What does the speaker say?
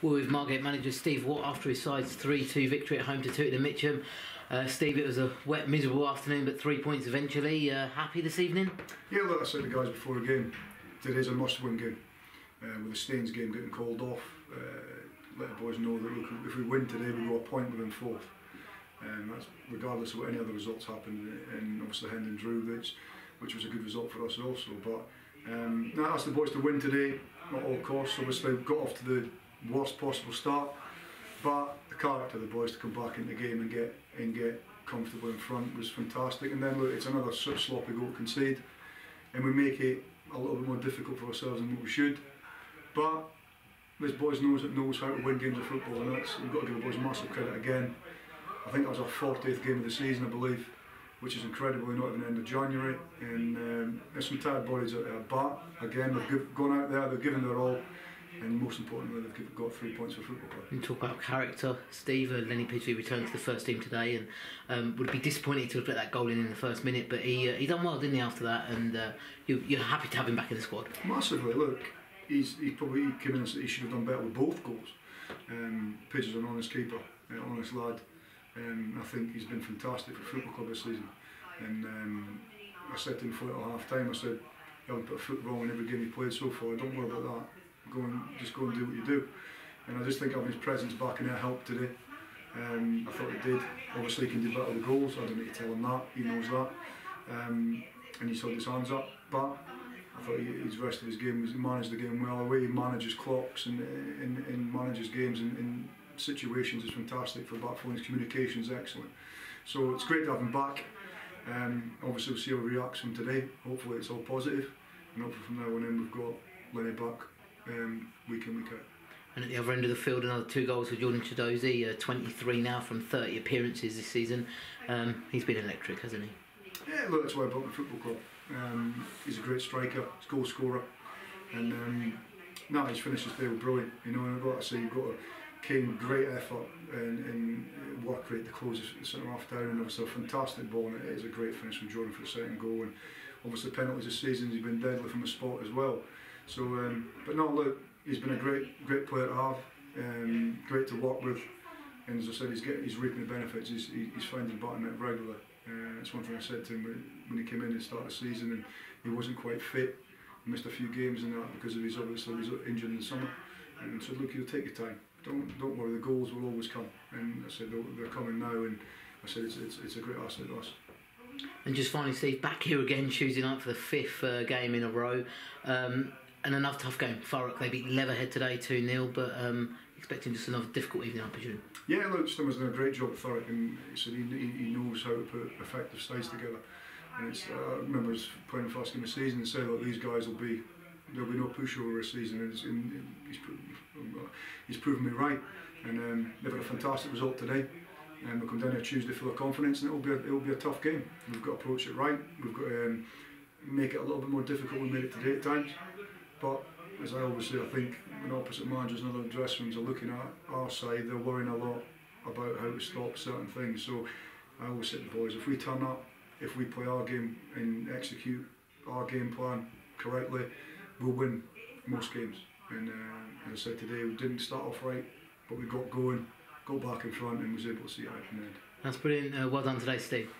With Margate manager Steve Watt after his side's 3 2 victory at home to Tooting and Mitcham. Uh, Steve, it was a wet, miserable afternoon, but three points eventually. Uh, happy this evening? Yeah, like I said to the guys before the game, today's a must win game. Uh, with the Staines game getting called off, uh, let the boys know that look, if we win today, we go a point within fourth. Um, that's regardless of what any other results happen, and obviously Hendon drew, which, which was a good result for us also. But um, now asked the boys to win today, not all costs. Obviously, got off to the worst possible start, but the character of the boys to come back in the game and get and get comfortable in front was fantastic. And then look, it's another sloppy goal concede, and we make it a little bit more difficult for ourselves than what we should. But this boys knows that knows how to win games of football, and that's we've got to give the boys massive credit again. I think that was our 40th game of the season, I believe, which is incredible. We're Not even end of January, and um, there's some tired bodies out there. But again, they've gone out there, they've given their all and most importantly, they've got three points for football club. You talk about character, Steve. Uh, Lenny Pidgeley returned to the first team today, and um, would be disappointed to have let that goal in in the first minute. But he uh, he done well, didn't he? After that, and uh, you, you're happy to have him back in the squad. Massively. Look, he's he probably he came in and he should have done better with both goals. Um, an honest keeper, an honest lad. Um, I think he's been fantastic for football club this season. And um, I said to him for at half time, I said, you haven't put a foot wrong in every game you played so far. Don't worry about that go and just go and do what you do. And I just think having his presence back in there helped today. Um, I thought he did. Obviously, he can do better with goals. I don't need to tell him that. He knows that. Um, and he's held his hands up. But I thought he, his rest of his game was he managed the game well. The way he manages clocks and, and, and manages games and, in situations is fantastic for back four. His communication is excellent. So it's great to have him back. Um, obviously, we'll see how he reacts from today. Hopefully, it's all positive. And hopefully, from now on in, we've got Lenny back um, week in, week out. And at the other end of the field, another two goals for Jordan Chiedozie, uh, 23 now from 30 appearances this season. Um, he's been electric, hasn't he? Yeah, look, that's why I bought the football club. Um, he's a great striker, he's goal scorer, and um, now his finishes there were brilliant. You know, and I've got to say, you've got a Kane, great effort and, and work rate to close the centre half down, and it was a fantastic ball, and it is a great finish from Jordan for the second goal. And obviously, penalties this season, he's been deadly from the spot as well. So, um, but no, look, he's been a great, great player to have, um, great to work with, and as I said, he's getting, he's reaping the benefits. He's, he's finding bottom net regularly. Uh, that's one thing I said to him when he came in at the start the season, and he wasn't quite fit. He missed a few games and that because of his obviously he injury in the summer. And so look, you'll take your time. Don't don't worry, the goals will always come. And I said they're coming now, and I said it's it's, it's a great asset to us. And just finally, Steve, back here again Tuesday night for the fifth uh, game in a row. Um, and another tough game. Thurrock, they beat Leatherhead today 2 0, but um, expecting just another difficult evening, I presume. Yeah, look, Stimmer's done a great job at Thurrock, and he he, he knows how to put effective sides together. And it's, uh, I remember playing the first game of the season and said, look, these guys will be, there'll be no pushover this season. And, and he's, he's proven me right. And um, they've had a fantastic result today. And we'll come down here Tuesday full of confidence, and it'll be a, it'll be a tough game. We've got to approach it right. We've got to um, make it a little bit more difficult. We made it today at times. But as I always say, I think when opposite managers and other dressing rooms are looking at our side, they're worrying a lot about how to stop certain things. So I always say to the boys, if we turn up, if we play our game and execute our game plan correctly, we'll win most games. And uh, as I said today, we didn't start off right, but we got going, got back in front, and was able to see it out in the end. That's brilliant. Uh, well done today, Steve.